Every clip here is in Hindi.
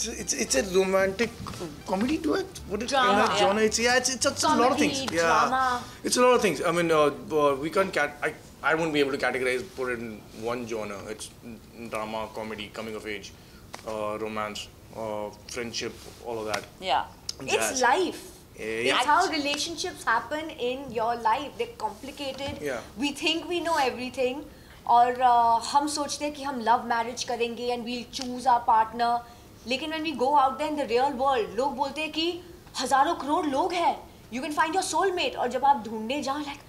it's it's it's a romantic comedy duet. What is Drama. uh, genre? It's yeah, it's it's, it's a lot of Comedy, things. Yeah, drama. it's a lot of things. I mean, uh, uh, we can't cat. I I won't be able to categorize put it in one genre. It's drama, comedy, coming of age, uh, romance, uh, friendship, all of that. Yeah. It's Jazz. life. Yeah. It's how relationships happen in your life. They're complicated. Yeah. We think we know everything. और uh, हम सोचते हैं कि हम लव मैरिज करेंगे and will choose our partner लेकिन when we go out then the real world लोग बोलते हैं कि हज़ारों करोड़ लोग हैं। You can find your soulmate और जब आप ढूँढने जाओ like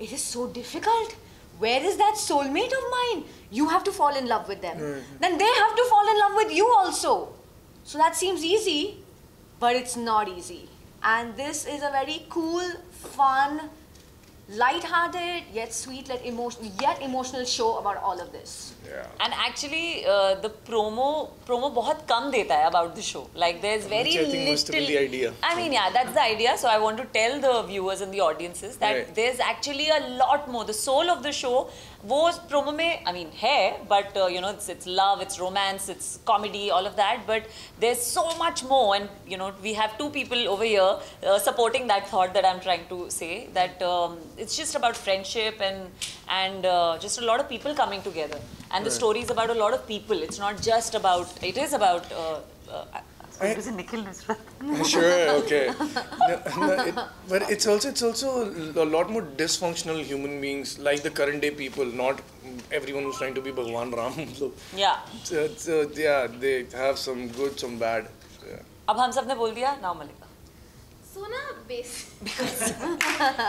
it is so difficult where is that soul mate of mind you have to follow in love with they have to follow in love with you also so that seems easy but it's not easy and this is a very cool fun light-hearted yet sweet yet emotional yet emotional show about all of this Yeah. And actually, uh, the promo promo बहुत कम देता है about the show. Like there's very Which I think little. must have been the idea. I mean, yeah, that's the idea. So I want to tell the viewers and the audiences that Right. there's actually a lot more. The soul of the show, वो promo में, I mean, है, but uh, you know, it's it's love, it's romance, it's comedy, all of that. But there's so much more, and you know, we have two people over here uh, supporting that thought that I'm trying to say that um, it's just about friendship and and uh, just a lot of people coming together. And the story is about a lot of people. It's not just about. It Uh, uh, I- it Nikhil Nusrat? sure okay no, no, it, but it's also it's also a lot more dysfunctional human beings like the current day people not everyone who's trying to be bhagwan ram so, Yeah. so, so yeah they have some good some bad yeah. अब हम सबने बोल दिया नाउ मलिका सो ना base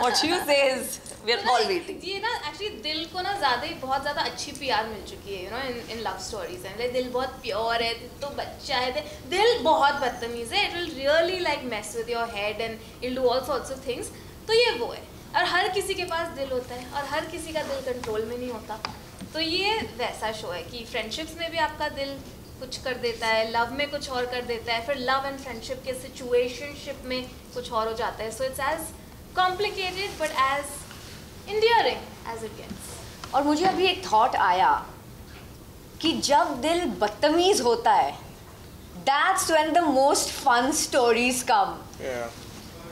what you say is we're all waiting. ये ना एक्चुअली दिल को ना ज़्यादा ही बहुत ज़्यादा अच्छी प्यार मिल चुकी है you know in in love stories and दिल बहुत प्योर है दिल तो बच्चा है दिल- बहुत बदतमीज है it will really like mess with your head and it'll do all sorts of things तो ये वो है। और हर किसी के पास दिल होता है और हर किसी का दिल कंट्रोल में नहीं होता। तो ये वैसा शो है कि फ्रेंडशिप्स में भी आपका दिल कुछ कर देता है लव में कुछ और कर देता है फिर लव एंड फ्रेंडशिप के सिचुएशनशिप में कुछ और हो जाता है। So it's as complicated but as endearing as it gets और मुझे अभी एक थॉट आया कि जब दिल बदतमीज होता है that's when the most fun stories come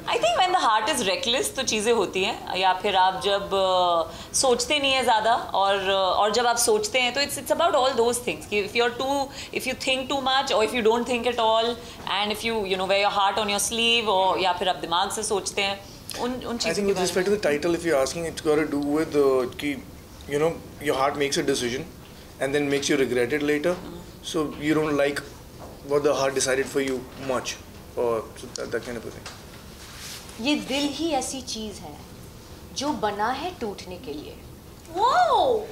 I think when the heart is reckless तो चीज़ें होती हैं। या फिर आप जब uh, सोचते नहीं है ज़्यादा और uh, और जब आप सोचते हैं तो it's it's about all those things कि if you are too if you think too much और if you don't think at all and if you you know wear your heart on your sleeve और या फिर आप दिमाग से सोचते हैं उन उन चीज़ों I respect to title if you asking it's got do with कि you know your heart makes a decision and then makes you regretted later so you don't like what the heart decided for you much और दैट काइंड ऑफ़ ये दिल ही ऐसी चीज है जो बना है टूटने के लिए Whoa!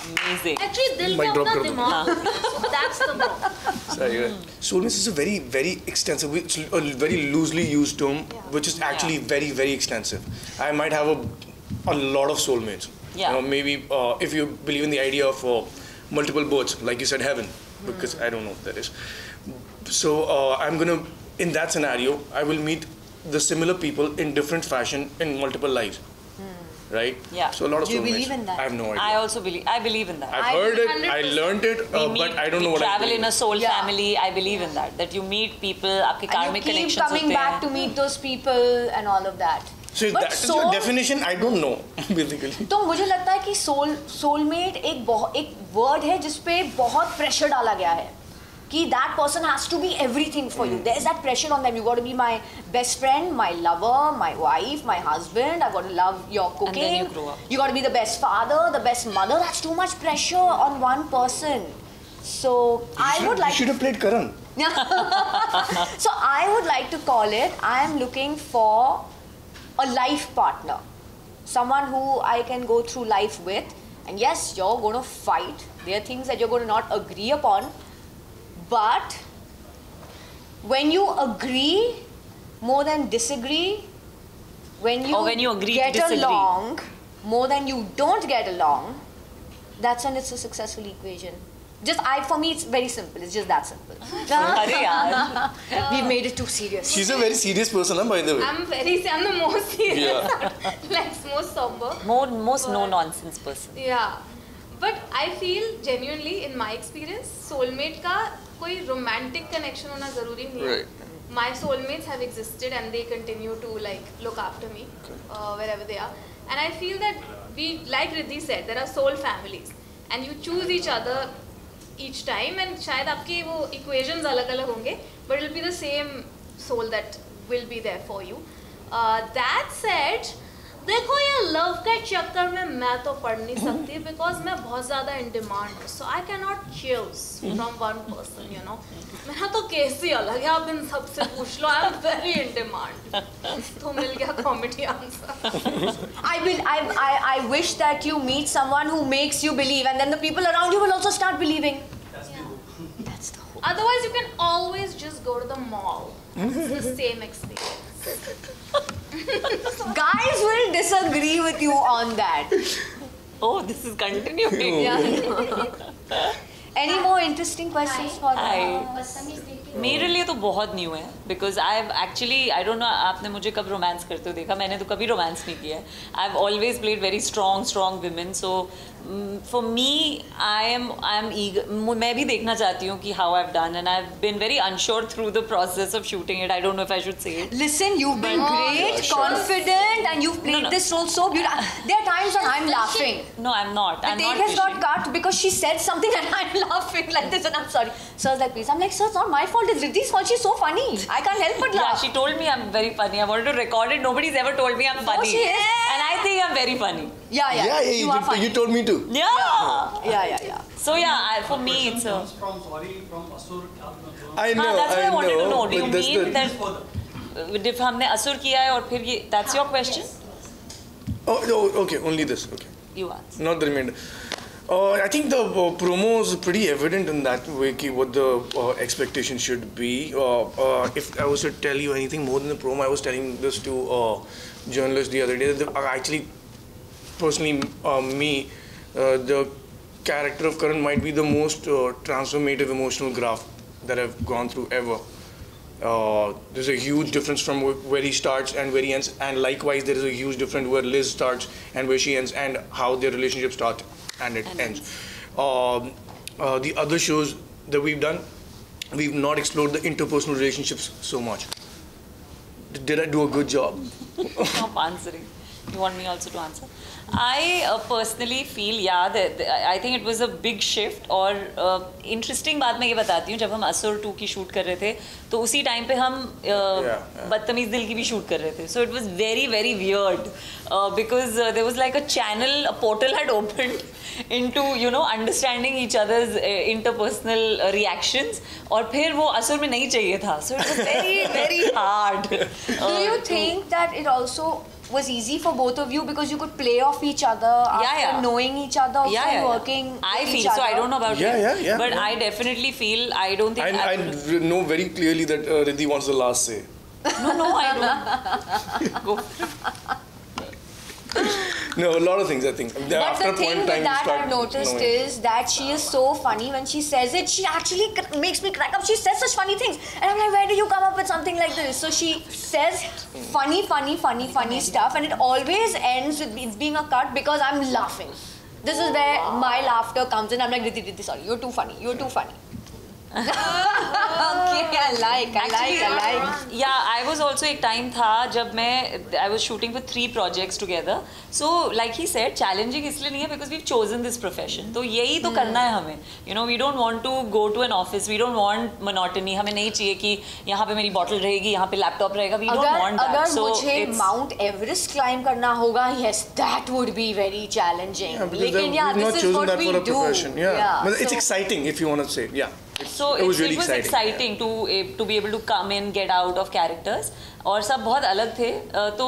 अमेजिंग Actually, दिल Mic का drop अपना कर दो। दिमाग होता है. So that's the bomb. Sorry, right. Soulmates is a very, very extensive, it's a very loosely used term, which is actually very, very extensive. I might have a, a lot of soulmates. Yeah. You know, maybe uh, if you believe in the idea of uh, multiple births, like you said, heaven, because I don't know what that is. So uh, I'm gonna, in that scenario, I will meet the similar people in different fashion in multiple lives. Right? Yeah. So a lot of Do you believe in that? I have no idea. I also believe I believe in that. I've I heard it, I 100% learned it, uh, meet, but I don't know what I travel in a soul Yeah. family. I believe in that. That you meet people, आपके and you keep connections coming back हैं. to meet those people and all of that So But that is soul- your definition, I don't know, basically. तो मुझे लगता है कि सोल सोलमेट एक बहुत एक वर्ड है जिसपे बहुत प्रेशर डाला गया है that person has to be everything for you. Hmm. There is that pressure on them. You got to be my best friend, my lover, my wife, my husband. I got to love your cooking. You got to be the best father, the best mother. That's too much pressure on one person. So I would like. You should have played Karan. so I would like to call it. I am looking for a life partner, someone who I can go through life with. And yes, you're going to fight. There are things that you're going to not agree upon, but when you agree more than disagree, when you, or when you agree get along more than you don't get along, that's when it's a successful equation. Just I for me it's very simple. It's just that simple. we made it too serious. She's a very serious person, by the way. I'm very I'm the most serious. Yeah. like most somber. More most no nonsense person. Yeah. But I feel genuinely in my experience, soulmate ka कोई रोमांटिक कनेक्शन होना ज़रूरी नहीं है। My soulmates have existed and they continue to like look after me wherever they are and I feel that we like Riddhi said there are soul families and you choose each other each time and शायद आपके वो इक्वेशंस अलग-अलग होंगे but it will be the same soul that will be there for you that said देखो ये लव के चक्कर में मैं तो पढ़ नहीं सकती बिकॉज़ मैं बहुत ज़्यादा इन डिमांड हूँ। So I can not choose from one person you know मेरा तो केस ही अलग है आप इन सब पूछ लो I am very in demand तो मिल गया comedy answer I will I I I wish that you meet someone who makes you believe and then the people around you will also start believing that's the whole otherwise you can always just go to the mall same experience Guys will disagree with you on that. Oh, this is continuing. Yeah. Any more interesting questions for मेरे लिए तो बहुत न्यू है because I actually I don't know आपने मुझे कब रोमांस करते हुए देखा? मैंने तो कभी रोमांस नहीं किया है। I have always played very strong strong women so for me I am I am eek मैं भी देखना चाहती हूँ कि how I have done and I have been very unsure through the process of shooting it I don't know if I should say it Listen, you've been great, confident, and you've played no. this role so beautiful. There are times when I'm laughing. No I am not I am not has got cut because she said something and I'm laughing like this and I'm sorry. Sir's like, please. I'm like, sir, it's not my fault. It's Riddhi's fault. She's so funny. I can't help but Yeah, laugh. she told me I'm very funny. I wanted to record it. Nobody's ever told me I'm funny. she is. And I think I'm very funny. yeah, yeah. Yeah, yeah, you, you, are did- funny. you told me to. Yeah. yeah, yeah, yeah. So yeah, I, for me it's a. comes from sorry from Asur. I know. Ah, that's what I, I wanted know, to know. Do you but that's mean the- that if हमने असुर किया है और फिर ये that's your question? Oh, no, okay, only this. Okay. You answer. Not the remainder. Uh, I think the uh, promo is pretty evident in that way ki what the uh, expectation should be. Uh, uh, if I was to tell you anything more than the promo, I was telling this to a journalist the other day. That actually, personally, uh, me, uh, the character of Karan might be the most uh, transformative emotional graph that I've gone through ever. Uh, there's a huge difference from where he starts and where he ends, and likewise there is a huge difference where Liz starts and where she ends, and how their relationship starts and it And ends. Um, uh, the other shows that we've done, we've not explored the interpersonal relationships so much. Did I do a good job? Stop answering. You want me also to answer? I uh, personally feel, yeah, that, that- I think it was a big shift और uh, interesting बात मैं ये बताती हूँ जब हम असुर 2 की शूट कर रहे थे तो उसी टाइम पे हम uh, yeah. बदतमीज दिल की भी शूट कर रहे थे so it was very very weird uh, because uh, there was like a channel a portal had opened into you know understanding each other's uh, interpersonal uh, reactions और फिर वो असुर में नहीं चाहिए था so it was very very hard Do uh, you to- think that it also was easy for both of you because you could play off each other after yeah. knowing each other, also yeah, yeah, yeah. working I with feel each so. I don't know about Yeah, you. yeah, yeah, But yeah. I definitely feel. I don't think. I, I would- know very clearly that uh, Riddhi wants the last say. no, no, I don't. Go. No, a lot of things I think. But After the thing with that I've noticed knowing. is that she is so funny when she says it. She actually cr- makes me crack up. She says such funny things, and I'm like, where do you come up with something like this? So she says funny, funny, funny, funny stuff, and it always ends with it being a cut because I'm laughing. This is where my laughter comes in. I'm like, Riddhi, Riddhi, sorry, you're too funny. You're too funny. हमें. नहीं चाहिए कि यहाँ पे मेरी बॉटल रहेगी यहाँ पे लैपटॉप रहेगा. We don't want so mount Everest climb करना होगा So it it, was really it was exciting. exciting, yeah. to eh, to be able to come in, get out of characters. और सब बहुत अलग थे। तो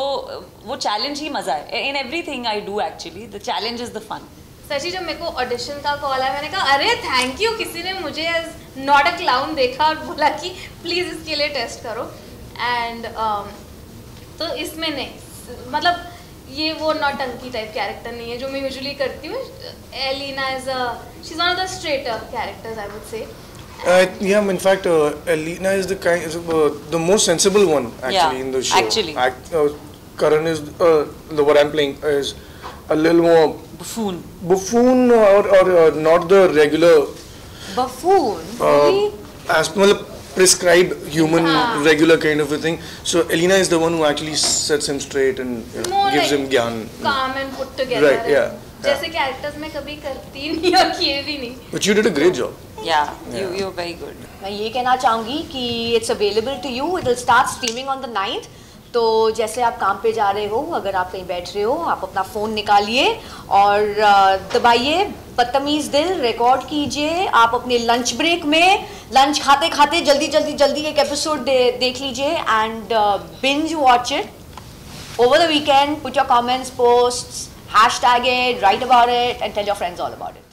वो चैलेंज ही मज़ा है। In everything I do actually the challenge is the fun सची जब मेरे को ऑडिशन का कॉल आया मैंने कहा अरे थैंक यू किसी ने मुझे एज नॉट अ क्लाउन देखा और बोला कि प्लीज़ इसके लिए टेस्ट करो. एंड तो इसमें नहीं। मतलब ये वो नौटंकी टाइप कैरेक्टर नहीं है जो मैं यूजुअली करती हूँ। Elina is a she is one of the straighter characters I would say Uh, yeah, in fact, uh, Alina is the kind, is, uh, the most sensible one actually Yeah, in the show. actually. Act, uh, Karan is uh, the what I'm playing is a little more Buffoon. buffoon or, or uh, not the regular Buffoon. uh, really? as well prescribed human हाँ. regular kind of a thing. So Elena is the one who actually sets him straight and you know, More gives like him gyan. calm and put together Right, and yeah, जैसे कैरेक्टर्स में कभी करती नहीं और किए भी नहीं But you did a great job. Yeah, you you're very good. मैं ये कहना चाहूँगी कि it's available to you it will start streaming on the ninth तो जैसे आप काम पे जा रहे हो अगर आप कहीं बैठ रहे हो आप अपना फ़ोन निकालिए और दबाइए बदतमीज़ दिल रिकॉर्ड कीजिए। आप अपने लंच ब्रेक में लंच खाते खाते जल्दी जल्दी जल्दी एक एपिसोड दे, देख लीजिए and binge watch it over the weekend put your comments posts hashtag it write about it and tell your friends all about it.